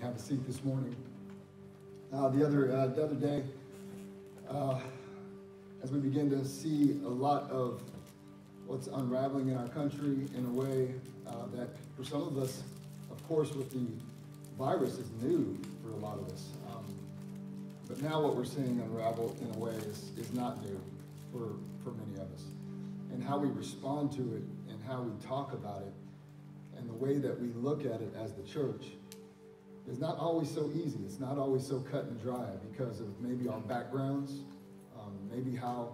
have a seat this morning. Uh, the other uh, the other day, uh, as we begin to see a lot of what's unraveling in our country in a way uh, that, for some of us, of course, with the virus, is new for a lot of us. Um, but now what we're seeing unravel in a way is, is not new for, for many of us. And how we respond to it and how we talk about it and the way that we look at it as the church is not always so easy. It's not always so cut and dry because of maybe our backgrounds, um, maybe how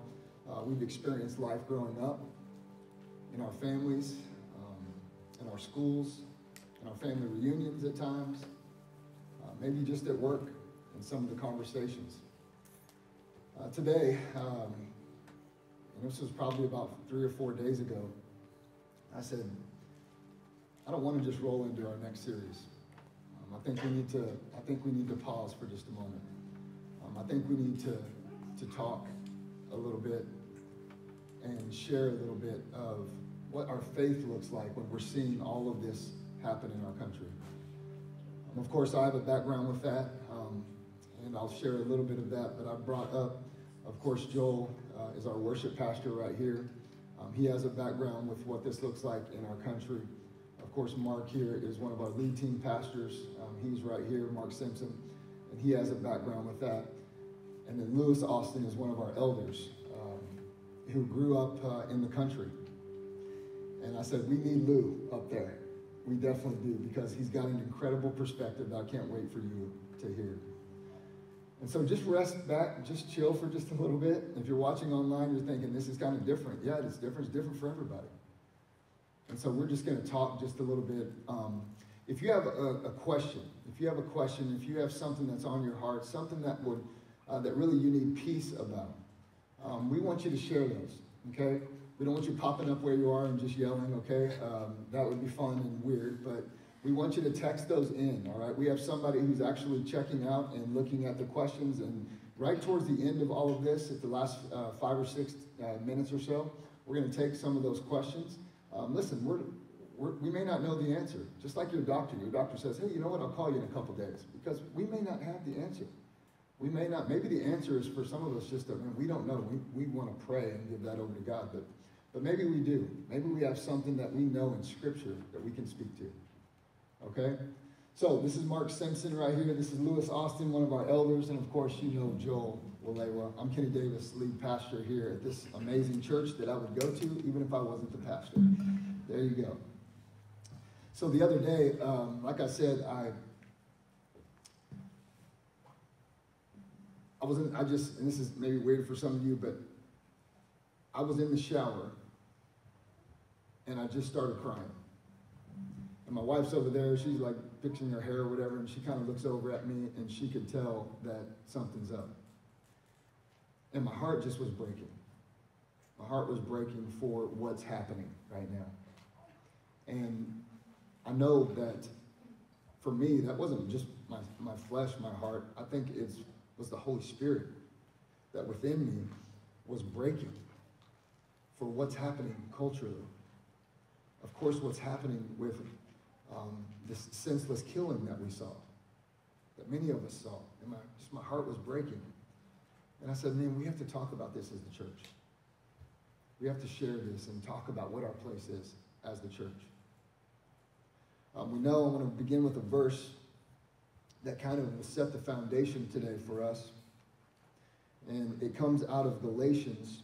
uh, we've experienced life growing up, in our families, um, in our schools, in our family reunions at times, uh, maybe just at work in some of the conversations. Uh, today, um, and this was probably about three or four days ago, I said, I don't want to just roll into our next series. Um, I think we need to. I think we need to pause for just a moment. Um, I think we need to to talk a little bit and share a little bit of what our faith looks like when we're seeing all of this happen in our country. Um, of course, I have a background with that, um, and I'll share a little bit of that. But I brought up, of course, Joel uh, is our worship pastor right here. Um, he has a background with what this looks like in our country course, Mark here is one of our lead team pastors. Um, he's right here, Mark Simpson, and he has a background with that. And then Lewis Austin is one of our elders um, who grew up uh, in the country. And I said, we need Lou up there. We definitely do because he's got an incredible perspective I can't wait for you to hear. And so just rest back, just chill for just a little bit. If you're watching online, you're thinking this is kind of different. Yeah, it's different. It's different for everybody. And so we're just going to talk just a little bit. Um, if you have a, a, question, if you have a question, if you have something that's on your heart, something that would uh, that really you need peace about, um, we want you to share those. Okay, we don't want you popping up where you are and just yelling. Okay, um, that would be fun and weird, but we want you to text those in. All right, we have somebody who's actually checking out and looking at the questions, and right towards the end of all of this, at the last uh, five or six uh, minutes or so, we're going to take some of those questions um, listen, we're, we're, we may not know the answer. Just like your doctor. Your doctor says, hey, you know what? I'll call you in a couple days. Because we may not have the answer. We may not. Maybe the answer is for some of us just that we don't know. We, we want to pray and give that over to God. But, but maybe we do. Maybe we have something that we know in Scripture that we can speak to. Okay? So this is Mark Simpson right here. This is Lewis Austin, one of our elders. And of course, you know Joel I'm Kenny Davis, lead pastor here at this amazing church that I would go to even if I wasn't the pastor. There you go. So the other day, um, like I said, I I was in, I just, and this is maybe weird for some of you, but I was in the shower and I just started crying. And my wife's over there, she's like fixing her hair or whatever, and she kind of looks over at me and she could tell that something's up. And my heart just was breaking. My heart was breaking for what's happening right now. And I know that for me, that wasn't just my, my flesh, my heart. I think it was the Holy Spirit that within me was breaking for what's happening culturally. Of course, what's happening with um, this senseless killing that we saw, that many of us saw. And my, just my heart was breaking. And I said, man, we have to talk about this as the church. We have to share this and talk about what our place is as the church. Um, we know I'm going to begin with a verse that kind of will set the foundation today for us. And it comes out of Galatians,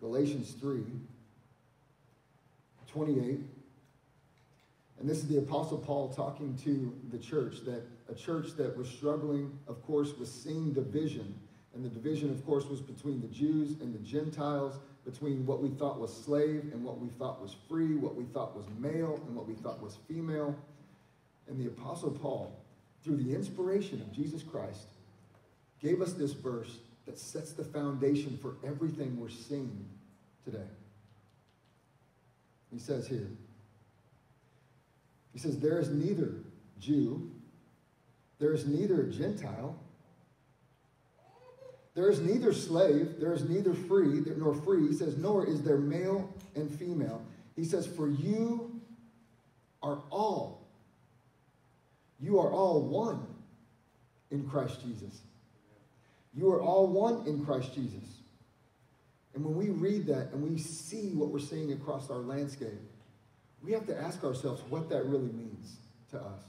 Galatians 3, 28. And this is the Apostle Paul talking to the church, that a church that was struggling, of course, with seeing division and the division, of course, was between the Jews and the Gentiles, between what we thought was slave and what we thought was free, what we thought was male and what we thought was female. And the Apostle Paul, through the inspiration of Jesus Christ, gave us this verse that sets the foundation for everything we're seeing today. He says here, he says, There is neither Jew, there is neither Gentile, there is neither slave, there is neither free nor free. He says, nor is there male and female. He says, for you are all You are all one in Christ Jesus. You are all one in Christ Jesus. And when we read that and we see what we're seeing across our landscape, we have to ask ourselves what that really means to us.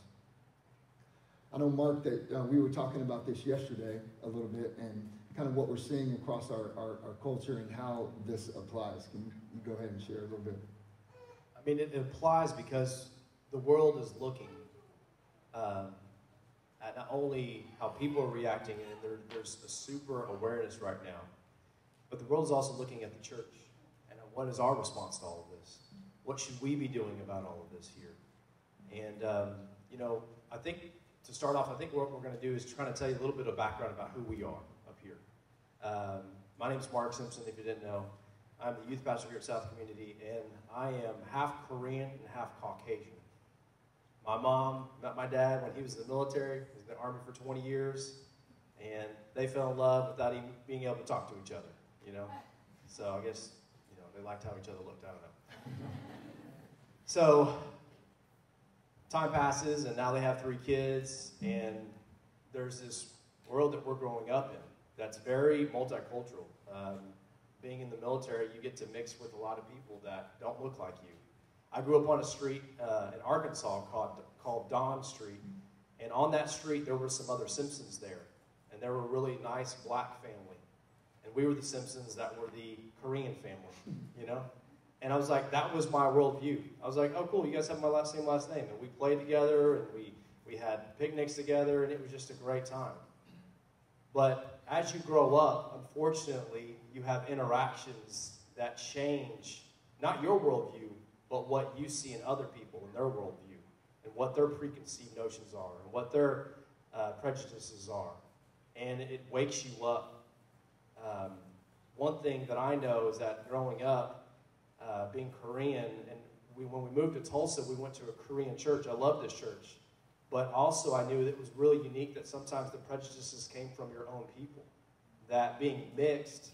I know, Mark, that uh, we were talking about this yesterday a little bit and kind of what we're seeing across our, our, our culture and how this applies. Can you, go ahead and share a little bit? I mean, it, it applies because the world is looking um, at not only how people are reacting, and there, there's a super awareness right now, but the world is also looking at the church. And what is our response to all of this? What should we be doing about all of this here? And, um, you know, I think to start off, I think what we're going to do is try to tell you a little bit of background about who we are. Um, my name is Mark Simpson, if you didn't know. I'm the youth pastor here at South Community, and I am half Korean and half Caucasian. My mom met my dad when he was in the military. He was in the Army for 20 years, and they fell in love without even being able to talk to each other, you know? So I guess, you know, they liked how each other looked. I don't know. so time passes, and now they have three kids, and there's this world that we're growing up in that's very multicultural. Um, being in the military, you get to mix with a lot of people that don't look like you. I grew up on a street uh, in Arkansas called, called Don Street, and on that street there were some other Simpsons there, and they were a really nice black family, and we were the Simpsons that were the Korean family, you know. And I was like, that was my worldview. I was like, oh, cool, you guys have my last, name, last name. And we played together and we, we had picnics together, and it was just a great time. But as you grow up, unfortunately, you have interactions that change not your worldview, but what you see in other people in their worldview, and what their preconceived notions are, and what their uh, prejudices are. And it wakes you up. Um, one thing that I know is that growing up, uh, being Korean, and we, when we moved to Tulsa, we went to a Korean church. I love this church. But also, I knew that it was really unique that sometimes the prejudices came from your own people. That being mixed,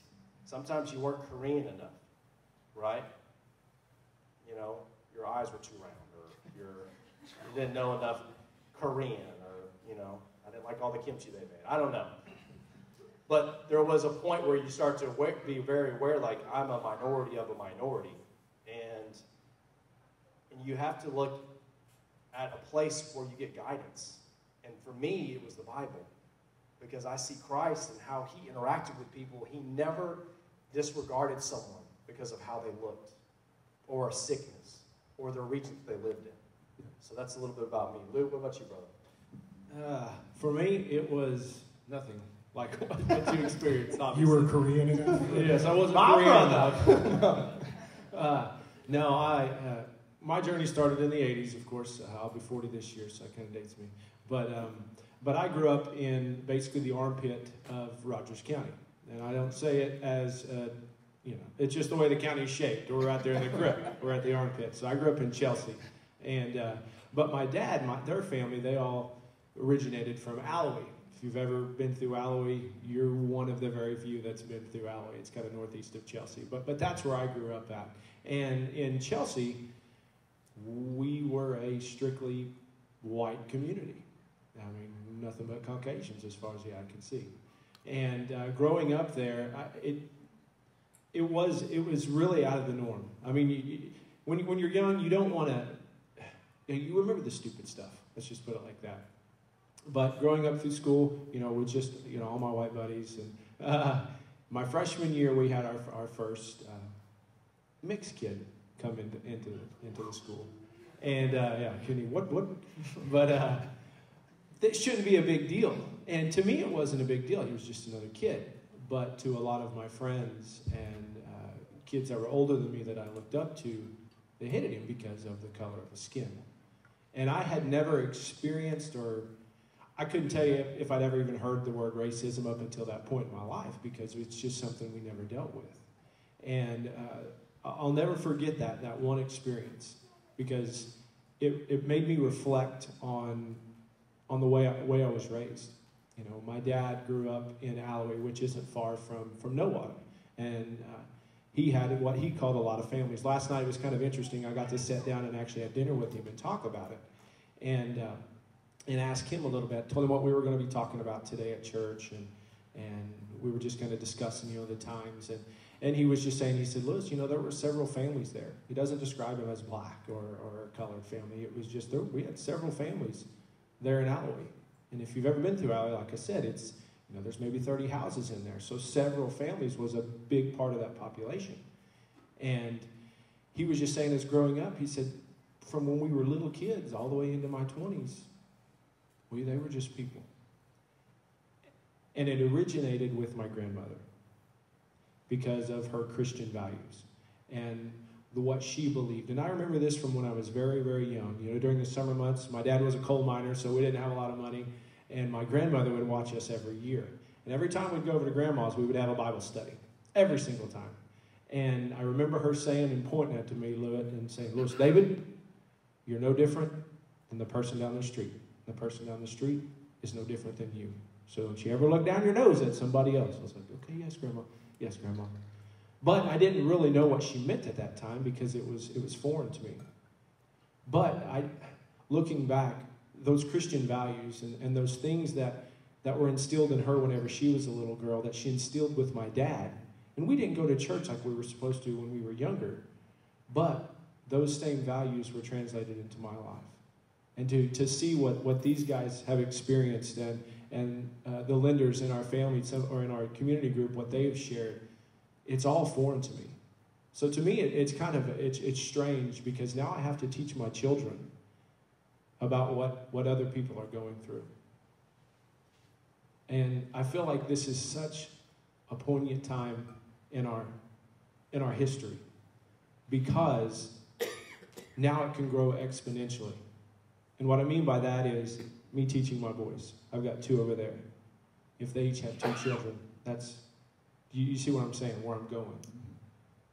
sometimes you weren't Korean enough, right? You know, your eyes were too round, or you didn't know enough Korean, or, you know, I didn't like all the kimchi they made. I don't know. But there was a point where you start to be very aware, like, I'm a minority of a minority. And, and you have to look at a place where you get guidance. And for me, it was the Bible. Because I see Christ and how he interacted with people. He never disregarded someone because of how they looked, or a sickness, or the region that they lived in. So that's a little bit about me. Luke, what about you, brother? Uh, for me, it was nothing like what you experienced. Obviously. You were Korean enough? yes, I wasn't My Korean enough. uh, no, I. Uh, my journey started in the '80s, of course. Uh, I'll be 40 this year, so that kind of dates me. But um, but I grew up in basically the armpit of Rogers County, and I don't say it as uh, you know, it's just the way the county is shaped. We're out there in the creek. We're at the armpit. So I grew up in Chelsea, and uh, but my dad, my, their family, they all originated from Alluwe, you've ever been through Alluwe, you're one of the very few that's been through Alluwe. It's kind of northeast of Chelsea. But, but that's where I grew up at. And in Chelsea, we were a strictly white community. I mean, nothing but Caucasians as far as the eye can see. And uh, growing up there, I, it, it, was, it was really out of the norm. I mean, you, you, when, when you're young, you don't want to, you remember the stupid stuff. Let's just put it like that. But growing up through school, you know, with just, you know, all my white buddies. And uh, my freshman year, we had our, our first uh, mixed kid come into, into, into the school. And uh, yeah, Kenny, what, what? But uh, that shouldn't be a big deal. And to me, it wasn't a big deal. He was just another kid. But to a lot of my friends and uh, kids that were older than me that I looked up to, they hated him because of the color of his skin. And I had never experienced or I couldn't tell you if I'd ever even heard the word racism up until that point in my life because it's just something we never dealt with. And uh, I'll never forget that, that one experience because it, it made me reflect on, on the way I, way I was raised. You know, my dad grew up in Alluwe, which isn't far from, from Nowata. And uh, he had what he called a lot of families. Last night it was kind of interesting. I got to sit down and actually have dinner with him and talk about it. And uh, and asked him a little bit. Told him what we were going to be talking about today at church, and and we were just going to discuss, you know, the times. And and he was just saying, he said, Lewis, you know, there were several families there. He doesn't describe them as black or, or a colored family. It was just there. We had several families there in Alloy. And if you've ever been through Alloy, like I said, it's you know, there's maybe 30 houses in there. So several families was a big part of that population. And he was just saying as growing up, he said, from when we were little kids all the way into my 20s, we, they were just people. And it originated with my grandmother because of her Christian values and the, what she believed. And I remember this from when I was very, very young. You know, during the summer months, my dad was a coal miner, so we didn't have a lot of money. And my grandmother would watch us every year. And every time we'd go over to grandma's, we would have a Bible study. Every single time. And I remember her saying and pointing at to me, Lewis, and saying, Lewis, David, you're no different than the person down the street. The person down the street is no different than you. So don't you ever look down your nose at somebody else. I was like, okay, yes, Grandma. Yes, Grandma. But I didn't really know what she meant at that time because it was, it was foreign to me. But I, looking back, those Christian values and, and those things that, that were instilled in her whenever she was a little girl, that she instilled with my dad. And we didn't go to church like we were supposed to when we were younger, but those same values were translated into my life. And to, to see what, what these guys have experienced and, and uh, the lenders in our family or in our community group, what they have shared, it's all foreign to me. So to me, it, it's kind of it's, it's strange because now I have to teach my children about what, what other people are going through. And I feel like this is such a poignant time in our in our history because now it can grow exponentially. And what I mean by that is me teaching my boys. I've got two over there. If they each have two children, that's, you, you see what I'm saying, where I'm going.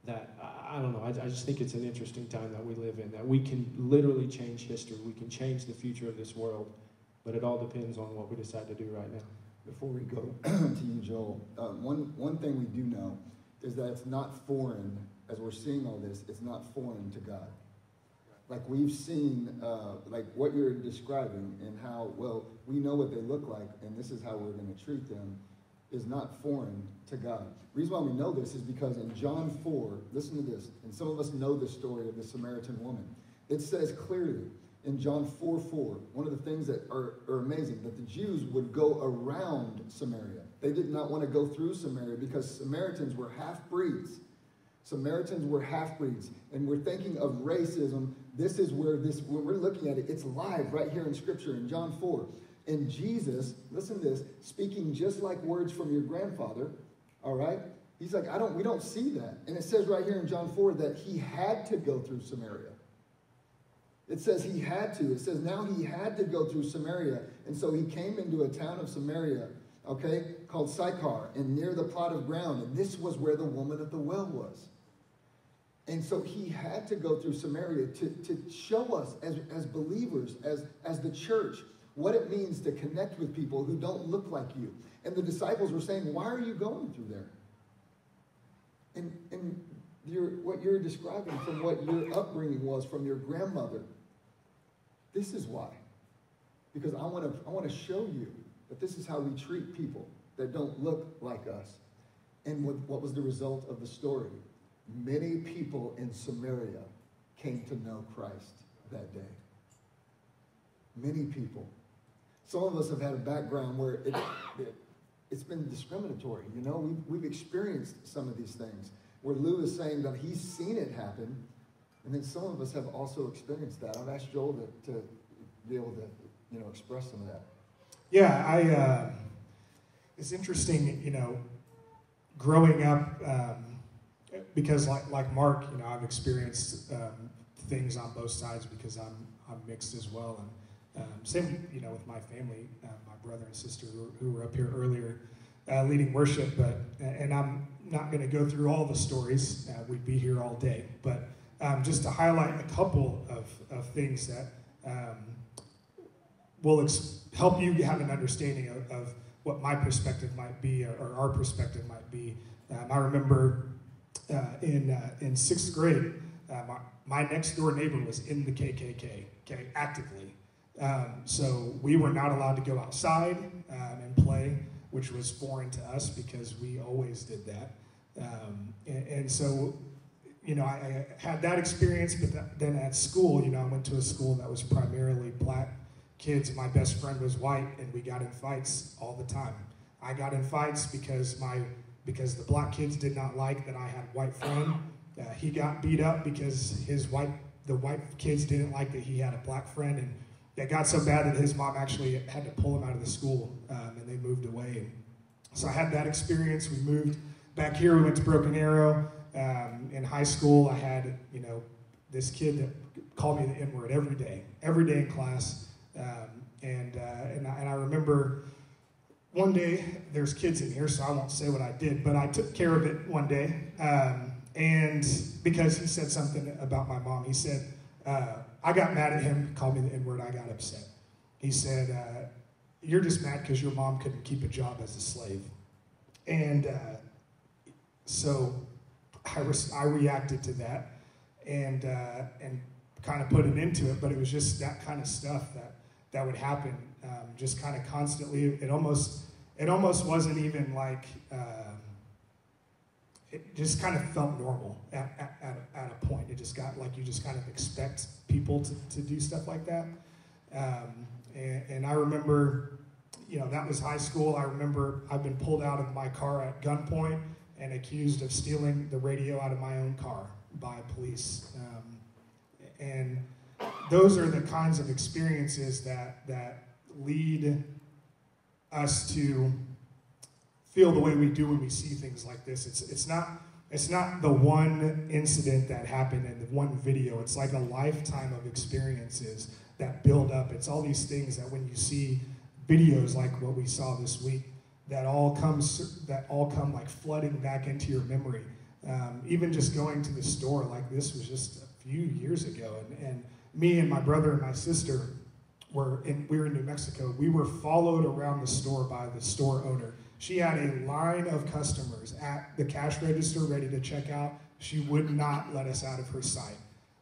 That, I, I don't know, I, I just think it's an interesting time that we live in, that we can literally change history. We can change the future of this world, but it all depends on what we decide to do right now. Before we go to you, Joel, uh, one, one thing we do know is that it's not foreign, as we're seeing all this, it's not foreign to God like we've seen uh, like what you're describing and how well we know what they look like and this is how we're going to treat them is not foreign to god the reason why we know this is because in john 4 listen to this and some of us know the story of the samaritan woman it says clearly in john 4 4 one of the things that are, are amazing that the jews would go around samaria they did not want to go through samaria because samaritans were half breeds Samaritans were half breeds. And we're thinking of racism. This is where this, when we're looking at it, it's live right here in Scripture in John 4. And Jesus, listen to this, speaking just like words from your grandfather, all right? He's like, I don't, we don't see that. And it says right here in John 4 that he had to go through Samaria. It says he had to. It says now he had to go through Samaria. And so he came into a town of Samaria, okay, called Sychar, and near the plot of ground. And this was where the woman at the well was. And so he had to go through Samaria to, to show us as, as believers, as, as the church, what it means to connect with people who don't look like you. And the disciples were saying, Why are you going through there? And, and you're, what you're describing from what your upbringing was from your grandmother, this is why. Because I want to I want to show you that this is how we treat people that don't look like us. And what, what was the result of the story? Many people in Samaria came to know Christ that day. Many people. Some of us have had a background where it, it, has been discriminatory. You know, we've, we've experienced some of these things where Lou is saying that he's seen it happen, and then some of us have also experienced that. I've asked Joel to, to be able to, you know, express some of that. Yeah, I. Uh, it's interesting, you know, growing up. Um, because like like Mark, you know, I've experienced um, things on both sides because I'm I'm mixed as well, and um, same you know with my family, uh, my brother and sister who, who were up here earlier uh, leading worship, but and I'm not going to go through all the stories. Uh, we'd be here all day, but um, just to highlight a couple of, of things that um, will ex- help you have an understanding of, of, what my perspective might be or, or our perspective might be. Um, I remember uh, in, uh, in sixth grade, uh, my, my, next door neighbor was in the KKK, okay, actively. Um, so we were not allowed to go outside um, and play, which was foreign to us because we always did that. Um, and, and, so, you know, I, I had that experience, but that, then at school, you know, I went to a school that was primarily black kids. My best friend was white, and we got in fights all the time. I got in fights because my because the black kids did not like that I had white friend. Uh, he got beat up because his white the white kids didn't like that he had a black friend, and it got so bad that his mom actually had to pull him out of the school, um, and they moved away. So I had that experience. We moved back here. We went to Broken Arrow. Um, in high school, I had you know this kid that called me the N word every day, every day in class, um, and uh, and, I, and I remember one day there's kids in here, so I won't say what I did, but I took care of it one day. Um, and because he said something about my mom, he said, uh, I got mad at him, called me the N word, I got upset. He said, uh, You're just mad because your mom couldn't keep a job as a slave. And uh, so I, I reacted to that and, uh, and kind of put it into it, but it was just that kind of stuff that, that would happen um, just kind of constantly. It almost, it almost wasn't even like, um, it just kind of felt normal at, at, at, a, at, a, point. It just got like you just kind of expect people to, to do stuff like that. Um, and, and, I remember, you know, that was high school. I remember I've been pulled out of my car at gunpoint and accused of stealing the radio out of my own car by police. Um, and those are the kinds of experiences that, that lead us to feel the way we do when we see things like this. It's, it's, not, it's not the one incident that happened in the one video. It's like a lifetime of experiences that build up. It's all these things that when you see videos like what we saw this week, that all comes that all come like flooding back into your memory. Um, even just going to the store like this was just a few years ago, and, and me and my brother and my sister were in, we were in New Mexico. We were followed around the store by the store owner she had a line of customers at the cash register ready to check out. She would not let us out of her sight.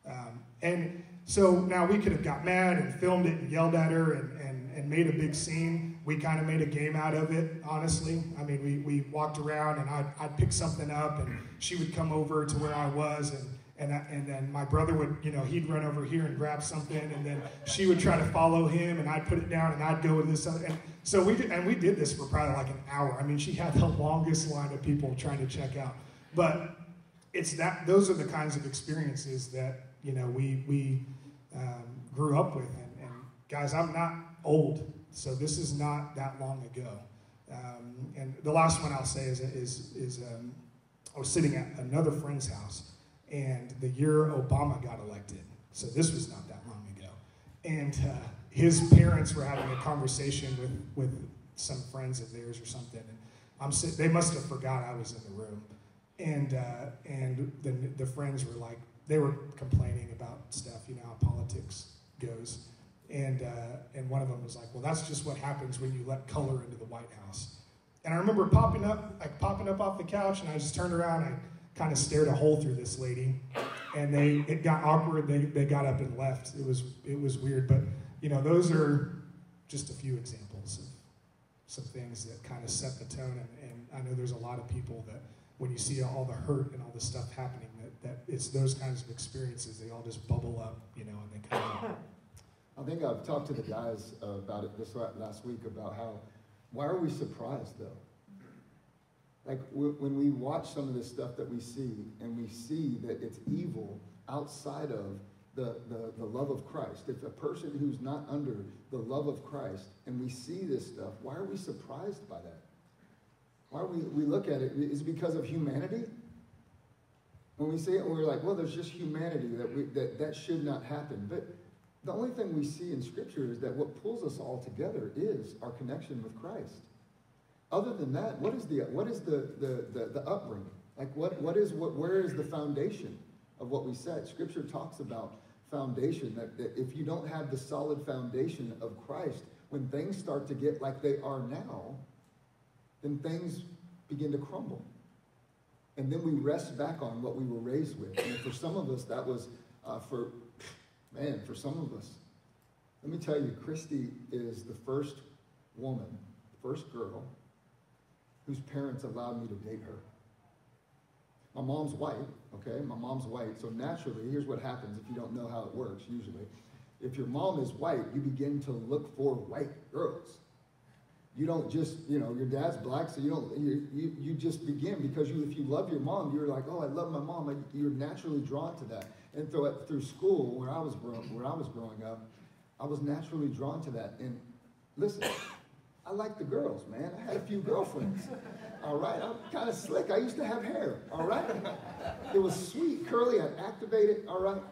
Um, and so now we could have got mad and filmed it and yelled at her and, and, and made a big scene. We kind of made a game out of it, honestly. I mean, we, we walked around and I'd, I'd pick something up and she would come over to where I was and and, I, and then my brother would, you know, he'd run over here and grab something, and then she would try to follow him, and I'd put it down, and I'd go with this. Other, and so we did, and we did this for probably like an hour. I mean, she had the longest line of people trying to check out. But it's that; those are the kinds of experiences that you know we we um, grew up with. And, and, guys, I'm not old, so this is not that long ago. Um, and the last one I'll say is is is um, I was sitting at another friend's house and the year Obama got elected. So this was not that long ago. And uh, his parents were having a conversation with, with some friends of theirs or something. And I'm they must have forgot I was in the room. And, uh, and the, the friends were like, they were complaining about stuff, you know, how politics goes. And, uh, and one of them was like, well, that's just what happens when you let color into the White House. And I remember popping up, like popping up off the couch, and I just turned around, and I kind of stared a hole through this lady, and they it got awkward. They, they got up and left. It was it was weird, but you know those are just a few examples of some things that kind of set the tone. And, and I know there's a lot of people that when you see all the hurt and all the stuff happening, that, that it's those kinds of experiences. They all just bubble up, you know, and they kind of. I think I've talked to the guys about it this last week about how why are we surprised though? Like when we watch some of this stuff that we see and we see that it's evil outside of the, the, the love of Christ, if a person who's not under the love of Christ and we see this stuff, why are we surprised by that? Why we, we look at it? Is because of humanity? When we say it, we're like, well, there's just humanity that, we, that that should not happen. But the only thing we see in Scripture is that what pulls us all together is our connection with Christ. Other than that, what is the what is the the, the, the upbringing? Like what what is what where is the foundation of what we said? Scripture talks about foundation that, that if you don't have the solid foundation of Christ, when things start to get like they are now, then things begin to crumble. And then we rest back on what we were raised with. And for some of us, that was uh, for, man, for some of us, Let me tell you, Christy is the first woman, first girl, whose parents allowed me to date her. My mom's white, okay? My mom's white, so naturally, here's what happens if you don't know how it works usually. If your mom is white, you begin to look for white girls. You don't just, you know, your dad's black, so you don't, you, you, you just begin because you, if you love your mom, you're like, oh, I love my mom. You're naturally drawn to that. And through, through school, where I was where I was growing up, I was naturally drawn to that. And listen, I like the girls, man. I had a few girlfriends. All right, I'm kind of slick. I used to have hair. All right, it was sweet, curly, and activated. All right.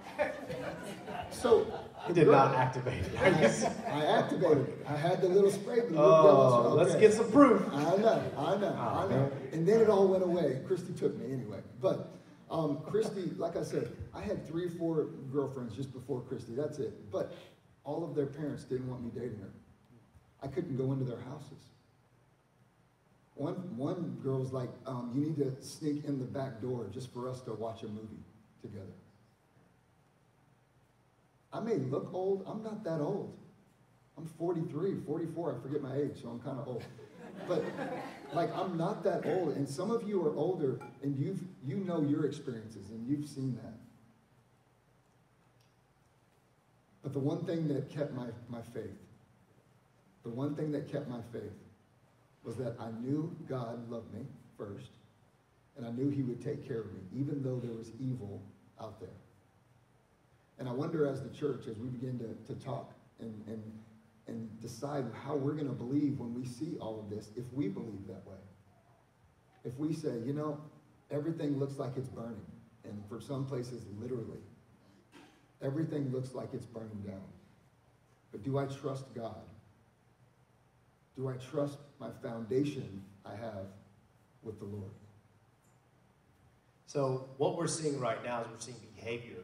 So he did girl, not activate it. I, I, activated it. I had the little spray. The oh, okay. let's get some proof. I know, I know, oh, I know. Man. And then it all went away. Christy took me anyway. But um, Christy, like I said, I had three or four girlfriends just before Christy. That's it. But all of their parents didn't want me dating her. I couldn't go into their houses. One, one girl was like, um, you need to sneak in the back door just for us to watch a movie together. I may look old. I'm not that old. I'm 43, 44. I forget my age, so I'm kind of old. But like I'm not that old, and some of you are older, and you've you know your experiences, and you've seen that. But the one thing that kept my, my faith, the one thing that kept my faith was that I knew God loved me first, and I knew He would take care of me, even though there was evil out there. And I wonder as the church, as we begin to, to talk and, and, and decide how we're going to believe when we see all of this, if we believe that way. If we say, you know, everything looks like it's burning, and for some places, literally, Everything looks like it's burning down. But do I trust God? Do I trust my foundation I have with the Lord? So, what we're seeing right now is we're seeing behavior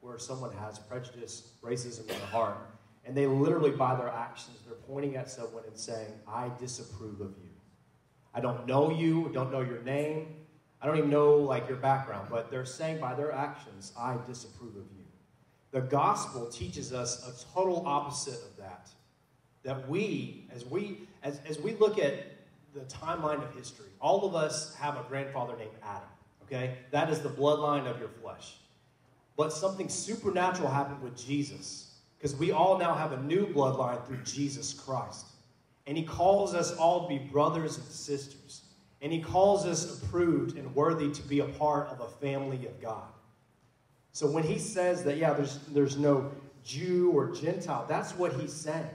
where someone has prejudice, racism in their heart, and they literally, by their actions, they're pointing at someone and saying, I disapprove of you. I don't know you, don't know your name, I don't even know like your background, but they're saying by their actions, I disapprove of you. The gospel teaches us a total opposite of that. That we, as we, as, as we look at the timeline of history, all of us have a grandfather named Adam. Okay? That is the bloodline of your flesh. But something supernatural happened with Jesus. Because we all now have a new bloodline through Jesus Christ. And he calls us all to be brothers and sisters. And he calls us approved and worthy to be a part of a family of God. So when he says that, yeah, there's, there's no Jew or Gentile, that's what he's saying.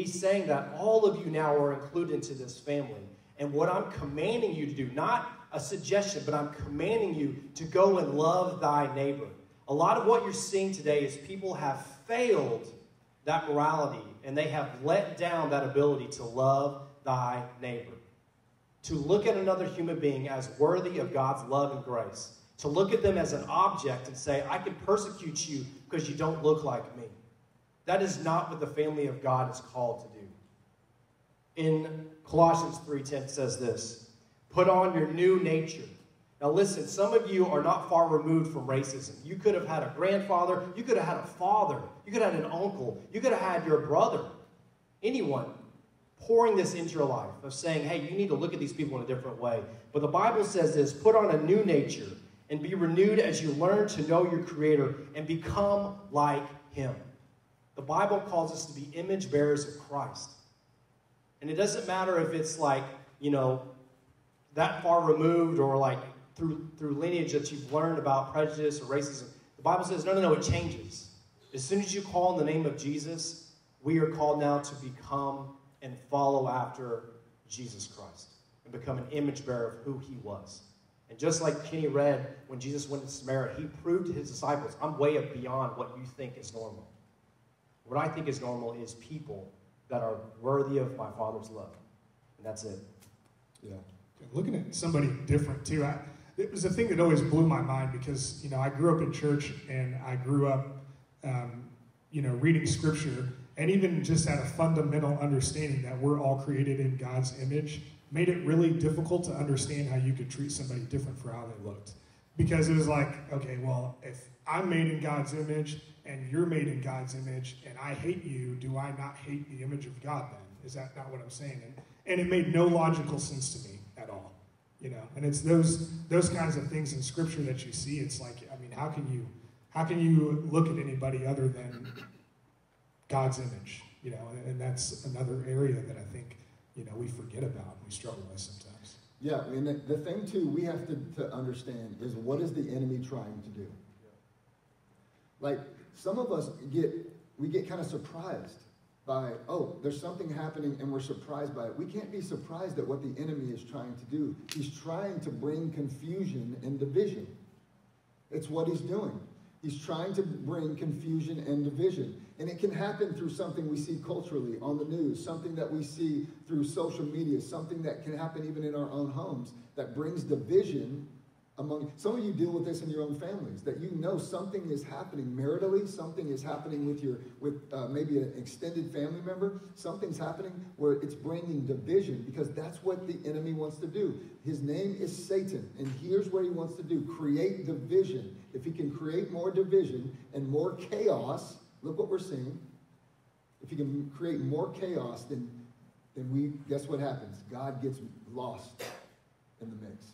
He's saying that all of you now are included into this family. And what I'm commanding you to do, not a suggestion, but I'm commanding you to go and love thy neighbor. A lot of what you're seeing today is people have failed that morality and they have let down that ability to love thy neighbor. To look at another human being as worthy of God's love and grace to look at them as an object and say, I can persecute you because you don't look like me. That is not what the family of God is called to do. In Colossians 3:10 says this, put on your new nature. Now listen, some of you are not far removed from racism. You could have had a grandfather, you could have had a father, you could have had an uncle, you could have had your brother, anyone pouring this into your life of saying, hey, you need to look at these people in a different way. But the Bible says this put on a new nature and be renewed as you learn to know your Creator and become like Him. The Bible calls us to be image bearers of Christ. And it doesn't matter if it's like, you know, that far removed or like through, through lineage that you've learned about prejudice or racism. The Bible says, no, no, no, it changes. As soon as you call in the name of Jesus, we are called now to become and follow after Jesus Christ and become an image bearer of who he was. And just like Kenny read when Jesus went to Samaria, he proved to his disciples, I'm way beyond what you think is normal. What I think is normal is people that are worthy of my Father's love. And that's it. Yeah. Looking at somebody different, too, I, it was a thing that always blew my mind because, you know, I grew up in church and I grew up, um, you know, reading scripture and even just had a fundamental understanding that we're all created in God's image made it really difficult to understand how you could treat somebody different for how they looked. Because it was like, okay, well, if I'm made in God's image and you're made in God's image, and I hate you, do I not hate the image of God then? Is that not what I'm saying? And, and it made no logical sense to me at all. You know, and it's those those kinds of things in Scripture that you see. It's like, I mean, how can you how can you look at anybody other than God's image? You know, and, and that's another area that I think you know we forget about, and we struggle with sometimes. Yeah, I mean, the, the thing too we have to, to understand is what is the enemy trying to do? Like, some of us get, we get kind of surprised by, oh, there's something happening and we're surprised by it. We can't be surprised at what the enemy is trying to do. He's trying to bring confusion and division. It's what he's doing. He's trying to bring confusion and division. And it can happen through something we see culturally on the news, something that we see through social media, something that can happen even in our own homes that brings division among some of you deal with this in your own families that you know something is happening maritally something is happening with your with uh, maybe an extended family member. Something's happening where it's bringing division because that's what the enemy wants to do. His name is satan and here's what he wants to do. Create division. If he can create more division and more chaos look what we're seeing. If he can create more chaos then then we guess what happens? God gets lost in the mix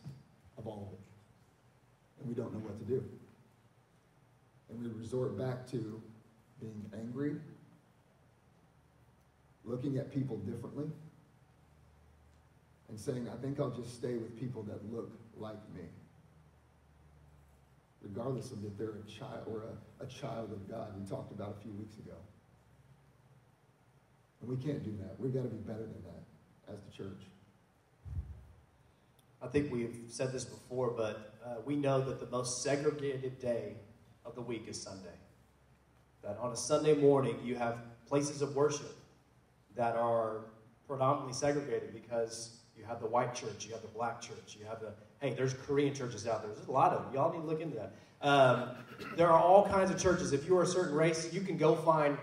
of all of it we don't know what to do. And we resort back to being angry, looking at people differently, and saying, I think I'll just stay with people that look like me. Regardless of if they're a child or a, a child of God, we talked about a few weeks ago. And we can't do that. We've got to be better than that as the church. I think we've said this before, but uh, we know that the most segregated day of the week is Sunday. That on a Sunday morning, you have places of worship that are predominantly segregated because you have the white church, you have the black church, you have the, hey, there's Korean churches out there. There's a lot of them. Y'all need to look into that. Um, there are all kinds of churches. If you are a certain race, you can go find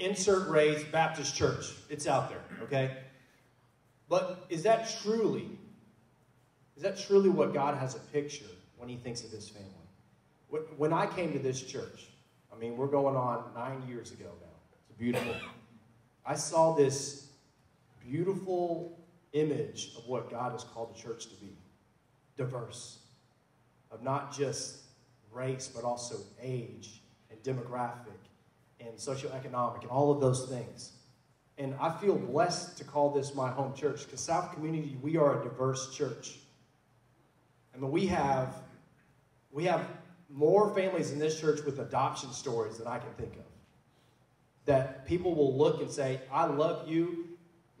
insert race Baptist church. It's out there, okay? But is that truly, is that truly what God has a picture when he thinks of his family. When I came to this church, I mean, we're going on nine years ago now. It's beautiful. I saw this beautiful image of what God has called the church to be diverse, of not just race, but also age and demographic and socioeconomic and all of those things. And I feel blessed to call this my home church because South Community, we are a diverse church. I mean, we have we have more families in this church with adoption stories than I can think of. That people will look and say, I love you,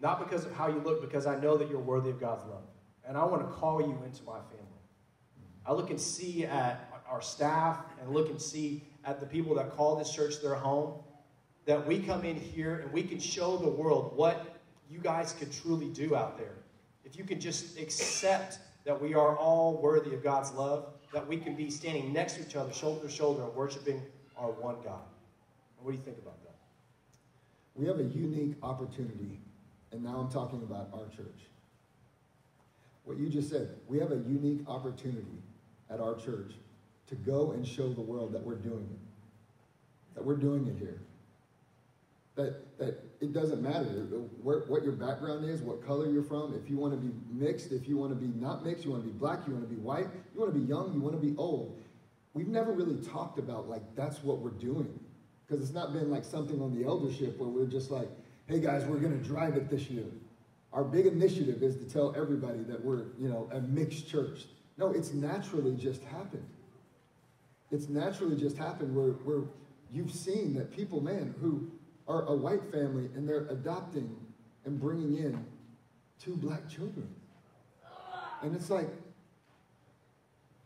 not because of how you look, because I know that you're worthy of God's love. And I want to call you into my family. I look and see at our staff and look and see at the people that call this church their home, that we come in here and we can show the world what you guys could truly do out there. If you can just accept that we are all worthy of God's love, that we can be standing next to each other, shoulder to shoulder, and worshiping our one God. what do you think about that? We have a unique opportunity, and now I'm talking about our church. What you just said, we have a unique opportunity at our church to go and show the world that we're doing it. That we're doing it here. That, that it doesn't matter where, what your background is, what color you're from, if you want to be mixed, if you want to be not mixed, you want to be black, you want to be white, you want to be young, you want to be old. We've never really talked about like that's what we're doing. Because it's not been like something on the eldership where we're just like, hey guys, we're to drive it this year. Our big initiative is to tell everybody that we're, you know, a mixed church. No, it's naturally just happened. It's naturally just happened where, where you've seen that people, man, who are a white family and they're adopting and bringing in two black children. And it's like,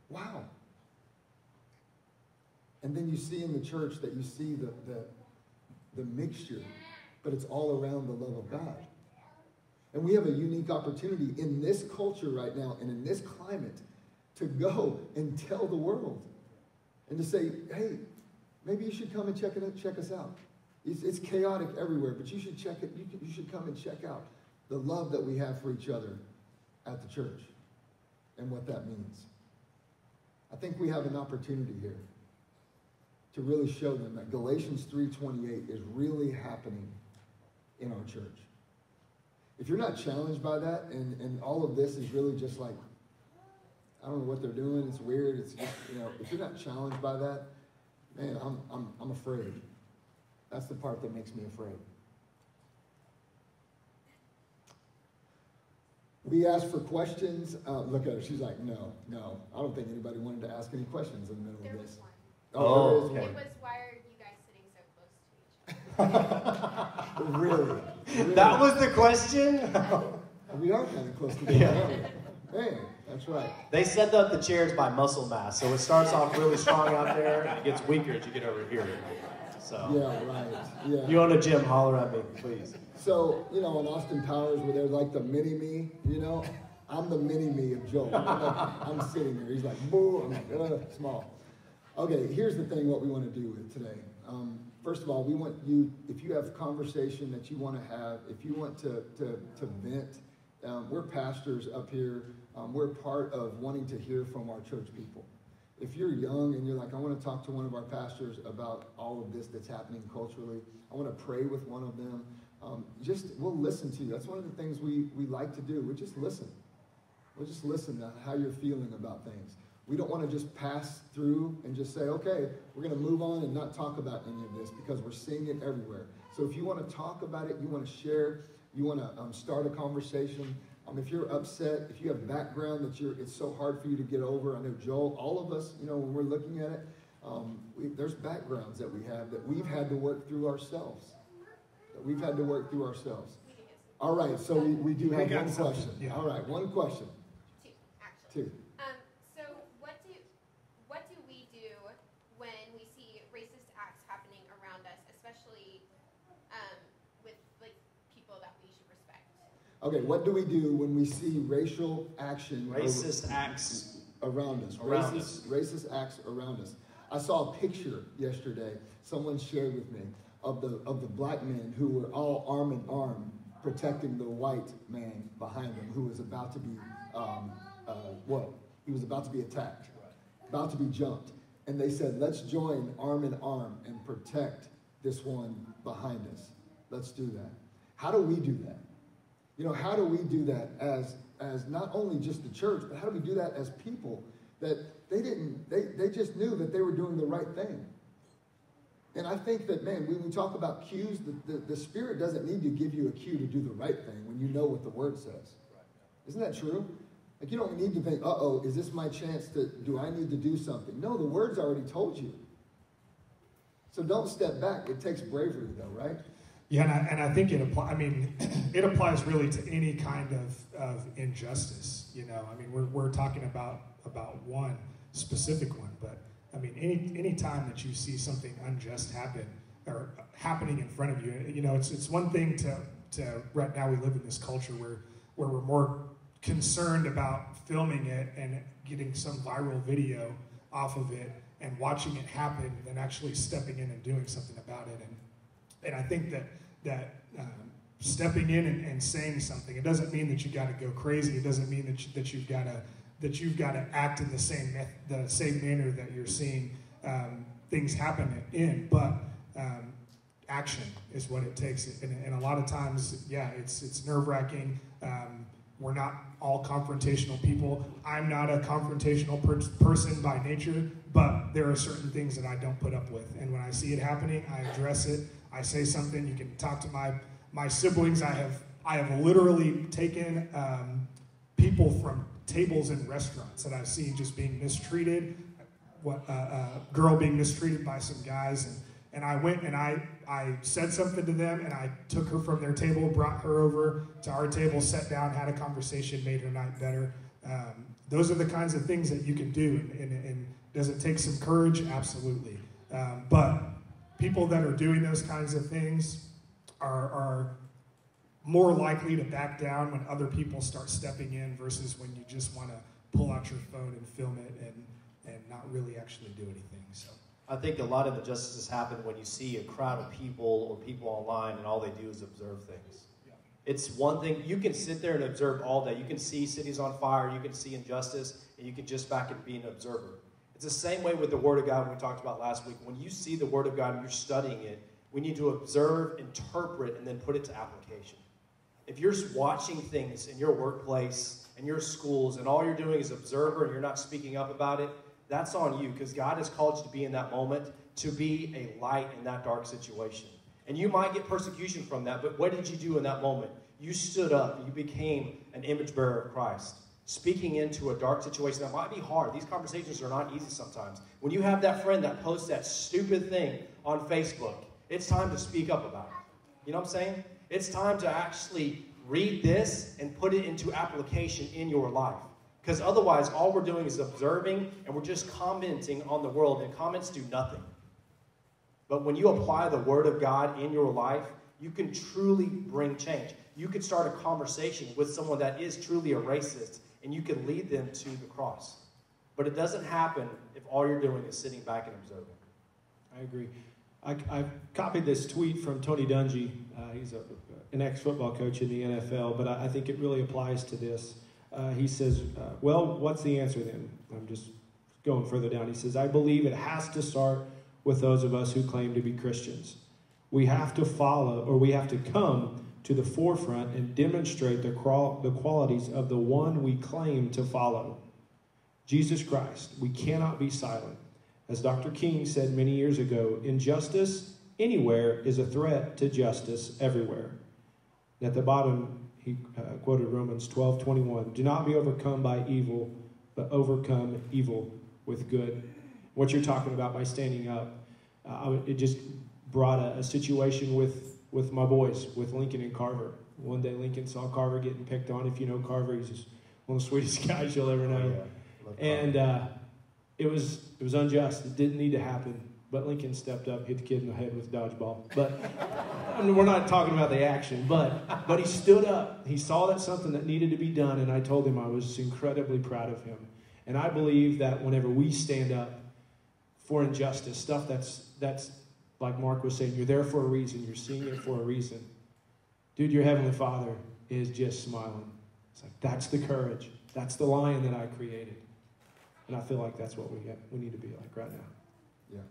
wow. And then you see in the church that you see the, the, the mixture, but it's all around the love of God. And we have a unique opportunity in this culture right now and in this climate to go and tell the world and to say, hey, maybe you should come and check, it, check us out. It's, it's chaotic everywhere, but you should check it. You, can, you should come and check out the love that we have for each other at the church and what that means. I think we have an opportunity here. to really show them that Galatians 3:28 is really happening in our church. If you're not challenged by that and, and all of this is really just like, I don't know what they're doing, it's weird, it's just, you know, if you're not challenged by that, man, I'm, I'm, I'm afraid. That's the part that makes me afraid. We asked for questions. Uh, look at her. She's like, no, no. I don't think anybody wanted to ask any questions in the middle There of was this. one. Oh, there is okay. It was why are you guys sitting so close to each other? really? really? That was the question? We are kind of close together. aren't we? Man, that's right. They set up the chairs by muscle mass, so it starts off really strong out there and it gets weaker as you get over here. So, Yeah, right. Yeah. you own a gym, holler at me, please. So, you know, in Austin Powers, where they're like the mini me, you know, I'm the mini me of Joel. I'm, I'm sitting there. He's like, boo. I'm like, uh, small. Okay, here's the thing what we want to do with today. Um, first of all, we want you, if you have conversation that you want to have, if you want to, to, to vent, um, we're pastors up here. Um, we're part of wanting to hear from our church people. If you're young and you're like, I want to talk to one of our pastors about all of this that's happening culturally, I want to pray with one of them. Um, just we'll listen to you. That's one of the things we, we like to do. We just listen. We'll just listen to how you're feeling about things. We don't want to just pass through and just say, okay, we're going to move on and not talk about any of this because we're seeing it everywhere. So if you want to talk about it, you want to share, you want to um, start a conversation. Um, if you're upset, if you have background that you're, it's so hard for you to get over. I know Joel, all of us, you know, when we're looking at it, um, we, there's backgrounds that we have that we've had to work through ourselves. That we've had to work through ourselves. We can get some- All right, so we, we do have got one question. yeah. All right, one question. Two, actually. Two. Um, so what do what do we do when we see racist acts happening around us, especially um, with like people that we should respect? Okay, what do we do when we see racial action Racist acts. around us? Around racist, racist acts around us. I saw a picture yesterday. Someone shared with me of the of the black men who were all arm in arm protecting the white man behind them who was about to be um, uh, what? He was about to be attacked, about to be jumped, and they said, "Let's join arm in arm and protect this one behind us. Let's do that." How do we do that? You know, how do we do that as as not only just the church, but how do we do that as people that they didn't they, they just knew that they were doing the right thing. And I think that man, when we talk about cues, the, the, the spirit doesn't need to give you a cue to do the right thing when you know what the word says. Isn't that true? Like you don't need to think, uh oh, is this my chance to do I need to do something? No, the word's already told you. So don't step back. It takes bravery though, right? Yeah, and I, and I think it applies. I mean, it applies really to any kind of, of injustice. You know, I mean, we're, we're talking about about one specific one, but I mean, any any time that you see something unjust happen or happening in front of you, you know, it's it's one thing to to right now we live in this culture where where we're more concerned about filming it and getting some viral video off of it and watching it happen than actually stepping in and doing something about it and and I think that that um, stepping in and, and saying something, it doesn't mean that you got to go crazy. It doesn't mean that you, that you've got to that you've got to act in the same the same manner that you're seeing um, things happen in. But um, action is what it takes, and, and a lot of times, yeah, it's it's nerve wracking. Um, we're not all confrontational people. I'm not a confrontational per- person by nature, but there are certain things that I don't put up with. And when I see it happening, I address it. I say something. You can talk to my my siblings. I have I have literally taken um, people from tables in restaurants that I've seen just being mistreated. What uh, uh, girl being mistreated by some guys and. And I went and I, I said something to them and I took her from their table, brought her over to our table, sat down, had a conversation, made her night better. Um, those are the kinds of things that you can do. And, and, and does it take some courage? Absolutely. Um, but people that are doing those kinds of things are, are more likely to back down when other people start stepping in versus when you just want to pull out your phone and film it and, and not really actually do anything. So. I think a lot of the injustices happen when you see a crowd of people or people online and all they do is observe things. Yeah. It's one thing, you can sit there and observe all day. You can see cities on fire, you can see injustice, and you can just back and be an observer. It's the same way with the Word of God we talked about last week. When you see the Word of God and you're studying it, we need to observe, interpret, and then put it to application. If you're watching things in your workplace and your schools and all you're doing is observer and you're not speaking up about it, that's on you because God has called you to be in that moment to be a light in that dark situation. And you might get persecution from that, but what did you do in that moment? You stood up, you became an image bearer of Christ, speaking into a dark situation that might be hard. These conversations are not easy sometimes. When you have that friend that posts that stupid thing on Facebook, it's time to speak up about it. You know what I'm saying? It's time to actually read this and put it into application in your life. Because otherwise, all we're doing is observing and we're just commenting on the world, and comments do nothing. But when you apply the Word of God in your life, you can truly bring change. You could start a conversation with someone that is truly a racist, and you can lead them to the cross. But it doesn't happen if all you're doing is sitting back and observing. I agree. I, I copied this tweet from Tony Dungy. Uh, he's a, an ex football coach in the NFL, but I, I, think it really applies to this. Uh, he says, uh, Well, what's the answer then? I'm just going further down. He says, I believe it has to start with those of us who claim to be Christians. We have to follow, or we have to come to the forefront and demonstrate the, the qualities of the one we claim to follow Jesus Christ. We cannot be silent. As Dr. King said many years ago, injustice anywhere is a threat to justice everywhere. And at the bottom, he uh, quoted Romans 12 21. Do not be overcome by evil, but overcome evil with good. What you're talking about by standing up, uh, it just brought a, a situation with, with my boys, with Lincoln and Carver. One day, Lincoln saw Carver getting picked on. If you know Carver, he's just one of the sweetest guys you'll ever know. Oh, yeah. And uh, it was it was unjust. It didn't need to happen. But Lincoln stepped up, hit the kid in the head with a dodgeball. But I mean, we're not talking about the action. But but he stood up. He saw that something that needed to be done, and I told him I was incredibly proud of him. And I believe that whenever we stand up for injustice, stuff that's that's like Mark was saying, you're there for a reason. You're seeing it for a reason. Dude, your heavenly Father is just smiling. It's like that's the courage. That's the lion that I created. And I feel like that's what we get, we need to be like right now. Yeah.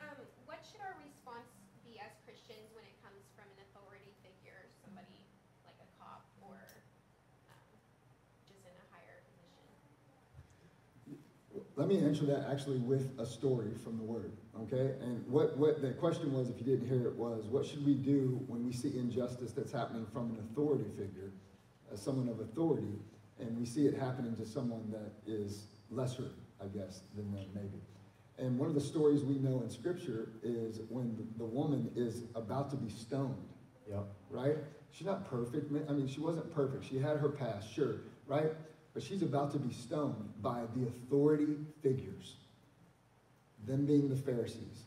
Um, what should our response be as Christians when it comes from an authority figure, somebody like a cop or um, just in a higher position? Let me answer that actually with a story from the Word, okay? And what, what the question was, if you didn't hear it, was what should we do when we see injustice that's happening from an authority figure, as someone of authority, and we see it happening to someone that is lesser, I guess, than them, maybe. And one of the stories we know in Scripture is when the woman is about to be stoned. Yep. Right? She's not perfect. I mean, she wasn't perfect. She had her past, sure, right? But she's about to be stoned by the authority figures, them being the Pharisees.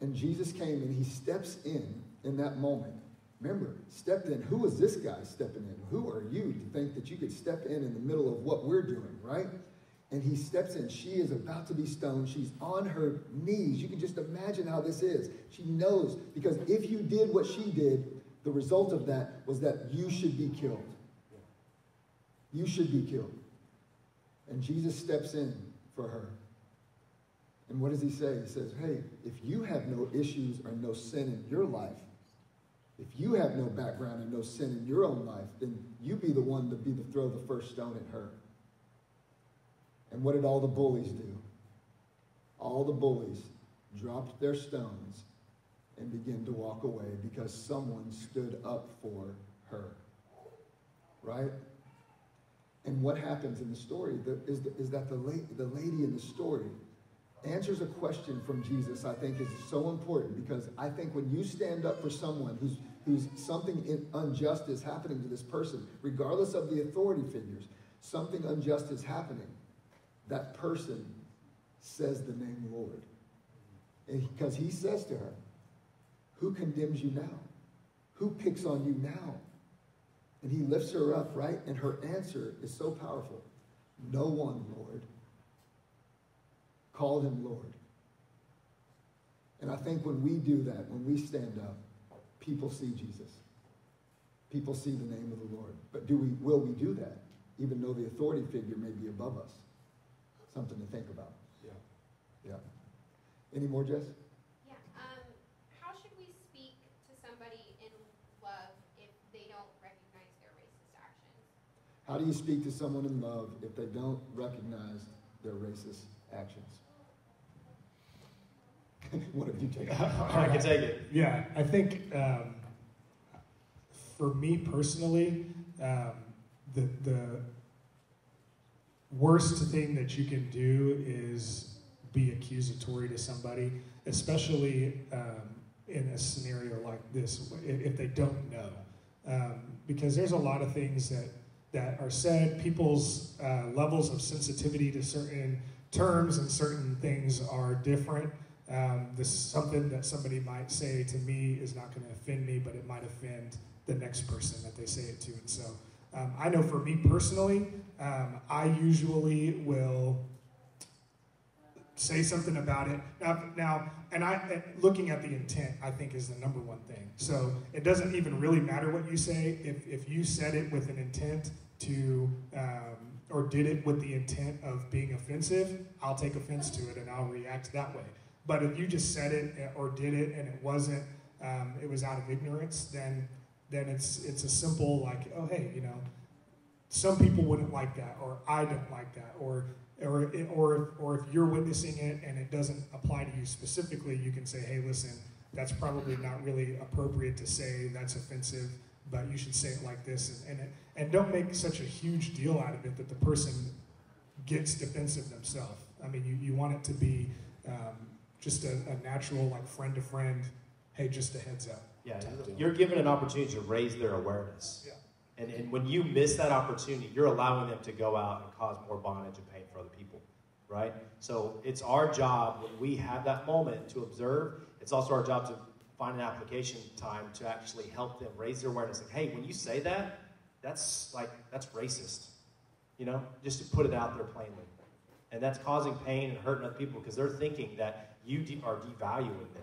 And Jesus came and he steps in in that moment. Remember, stepped in. Who is this guy stepping in? Who are you to think that you could step in in the middle of what we're doing, right? and he steps in. She is about to be stoned. She's on her knees. You can just imagine how this is. She knows, because if you did what she did, the result of that was that you should be killed. You should be killed. And Jesus steps in for her. And what does he say? He says, Hey, if you have no issues or no sin in your life, if you have no background and no sin in your own life, then you be the one to be the throw the first stone at her. And what did all the bullies do? All the bullies dropped their stones and began to walk away because someone stood up for her. Right? And what happens in the story is, is that the, the lady in the story answers a question from Jesus I think is so important because I think when you stand up for someone who's, who's something unjust is happening to this person, regardless of the authority figures, something unjust is happening that person says the name Lord. Because he says to her, Who condemns you now? Who picks on you now? And he lifts her up, right? And her answer is so powerful. No one, Lord. Called him Lord. And I think when we do that, when we stand up, people see Jesus. People see the name of the Lord. But do we will we do that, even though the authority figure may be above us? something to think about. Yeah. Yeah. Any more, Jess? Yeah. Um, how should we speak to somebody in love if they don't recognize their racist actions? How do you speak to someone in love if they don't recognize their racist actions? what of you take it. I can take it. Yeah, I think um, for me personally, um, the the worst thing that you can do is be accusatory to somebody, especially um, in a scenario like this, if, if they don't know, um, because there's a lot of things that that are said. People's uh, levels of sensitivity to certain terms and certain things are different. Um, this something that somebody might say to me is not going to offend me, but it might offend the next person that they say it to. And so, um, I know for me personally, um, I usually will say something about it now. Now, and I looking at the intent, I think is the number one thing. So it doesn't even really matter what you say if if you said it with an intent to. Um, or did it with the intent of being offensive, I'll take offense to it and I'll react that way. But if you just said it eh, or did it and it wasn't, um, it was out of ignorance, then then it's it's a simple like, oh hey, you know, some people wouldn't like that, or I don't like that, or or or or if you're witnessing it and it doesn't apply to you specifically, you can say, hey, listen, that's probably not really appropriate to say. That's offensive, but you should say it like this, and and, it, and don't make such a huge deal out of it that the person gets defensive themselves. I mean, you, you want it to be um, just a, a natural, like friend to friend, hey, just a heads up. Yeah, you're given an opportunity to raise their awareness. Yeah. And, and when you miss that opportunity, you're allowing them to go out and cause more bondage and pain for other people, right? So it's our job when we have that moment to observe. It's also our job to find an application time to actually help them raise their awareness. Like, hey, when you say that, that's like that's racist, you know, just to put it out there plainly, and that's causing pain and hurting other people because they're thinking that you de- are devaluing them.